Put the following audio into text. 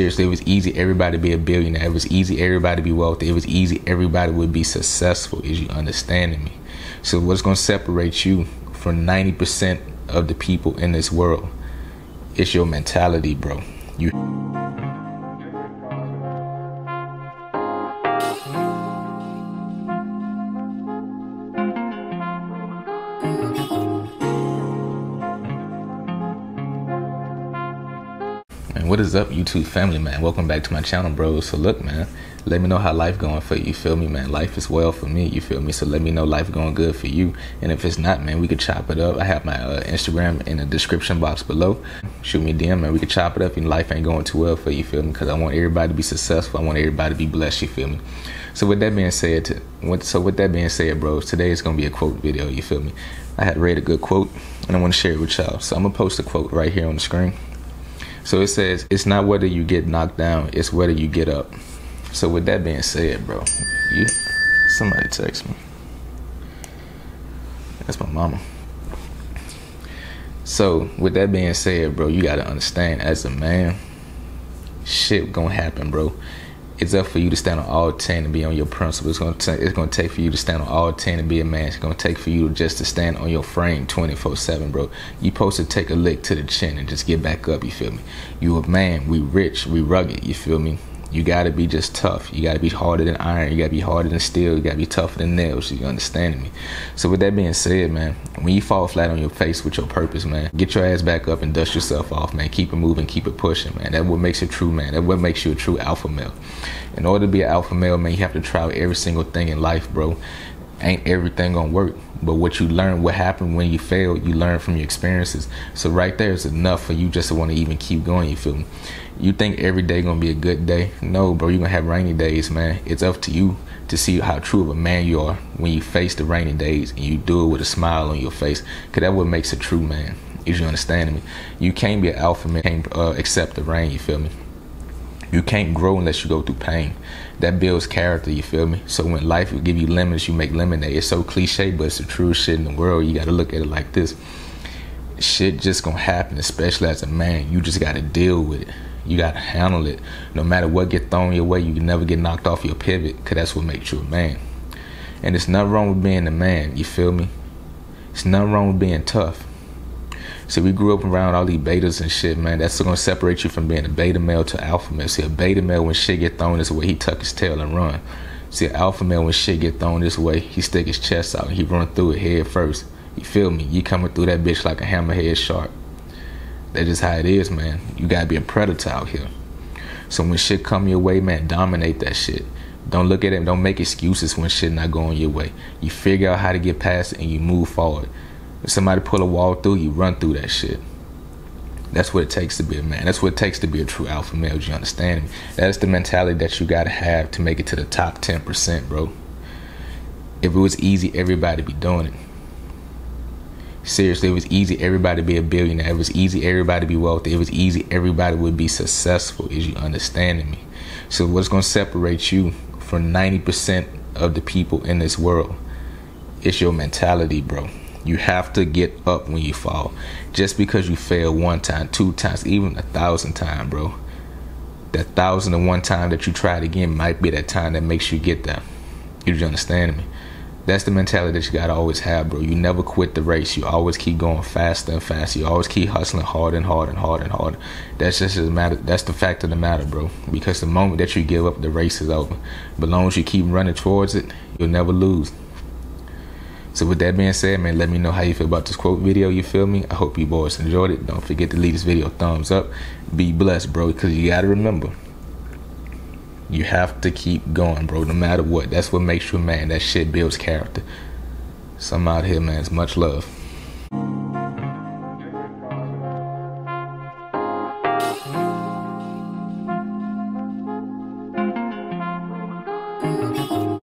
Seriously, it was easy everybody to be a billionaire. It was easy everybody to be wealthy. It was easy everybody would be successful. Is you understanding me? So what's gonna separate you from 90% of the people in this world? It's your mentality, bro. You Man, what is up, YouTube family, man? Welcome back to my channel, bro. So look, man, let me know how life going for you. You feel me, man? Life is well for me. You feel me? So let me know life going good for you. And if it's not, man, we could chop it up. I have my uh, Instagram in the description box below. Shoot me a DM, man. We could chop it up. And life ain't going too well for you. feel me? Because I want everybody to be successful. I want everybody to be blessed. You feel me? So with that being said, to, so with that being said, bros, today is gonna be a quote video. You feel me? I had read a good quote, and I want to share it with y'all. So I'm gonna post a quote right here on the screen. So it says, it's not whether you get knocked down, it's whether you get up. So with that being said, bro, you somebody text me. That's my mama. So with that being said, bro, you gotta understand as a man, shit gonna happen, bro. It's up for you to stand on all ten and be on your principles. It's gonna t- it's gonna take for you to stand on all ten and be a man. It's gonna take for you just to stand on your frame twenty four seven, bro. You supposed to take a lick to the chin and just get back up. You feel me? You a man. We rich. We rugged. You feel me? You gotta be just tough. You gotta be harder than iron. You gotta be harder than steel. You gotta be tougher than nails. You understand me? So with that being said, man, when you fall flat on your face with your purpose, man, get your ass back up and dust yourself off, man. Keep it moving, keep it pushing, man. That what makes you true, man. That what makes you a true alpha male. In order to be an alpha male, man, you have to try every single thing in life, bro. Ain't everything gonna work, but what you learn, what happened when you failed, you learn from your experiences. So right there is enough for you just to want to even keep going. You feel me? You think every day gonna be a good day? No, bro. You're gonna have rainy days, man. It's up to you to see how true of a man you are when you face the rainy days and you do it with a smile on your face. Cause that what makes a true man. Is you understand me? You can't be an alpha man, can't uh, accept the rain. You feel me? You can't grow unless you go through pain. That builds character, you feel me? So when life will give you lemons, you make lemonade. It's so cliche, but it's the truest shit in the world. You gotta look at it like this. Shit just gonna happen, especially as a man. You just gotta deal with it. You gotta handle it. No matter what get thrown your way, you can never get knocked off your pivot, cause that's what makes you a man. And it's nothing wrong with being a man, you feel me? It's nothing wrong with being tough. So we grew up around all these betas and shit, man. That's gonna separate you from being a beta male to alpha male. See, a beta male when shit get thrown this way, he tuck his tail and run. See, an alpha male when shit get thrown this way, he stick his chest out and he run through it head first. You feel me? You coming through that bitch like a hammerhead shark. That's just how it is, man. You gotta be a predator out here. So when shit come your way, man, dominate that shit. Don't look at it. Don't make excuses when shit not going your way. You figure out how to get past it and you move forward. If somebody pull a wall through, you run through that shit. That's what it takes to be a man. That's what it takes to be a true alpha male. Do you understand me? That's the mentality that you gotta have to make it to the top ten percent, bro. If it was easy, everybody be doing it. Seriously, it was easy everybody be a billionaire. It was easy everybody be wealthy. It was easy everybody would be successful. Is you understanding me? So what's gonna separate you from ninety percent of the people in this world? It's your mentality, bro. You have to get up when you fall. Just because you fail one time, two times, even a thousand times, bro. That thousand and one time that you try it again might be that time that makes you get there. You understand me? That's the mentality that you gotta always have, bro. You never quit the race. You always keep going faster and faster. You always keep hustling hard and hard and hard and hard. That's just the matter. That's the fact of the matter, bro. Because the moment that you give up, the race is over. But long as you keep running towards it, you'll never lose. So with that being said, man, let me know how you feel about this quote video. You feel me? I hope you boys enjoyed it. Don't forget to leave this video a thumbs up. Be blessed, bro, because you gotta remember. You have to keep going, bro, no matter what. That's what makes you a man. That shit builds character. Some out here, man. It's much love.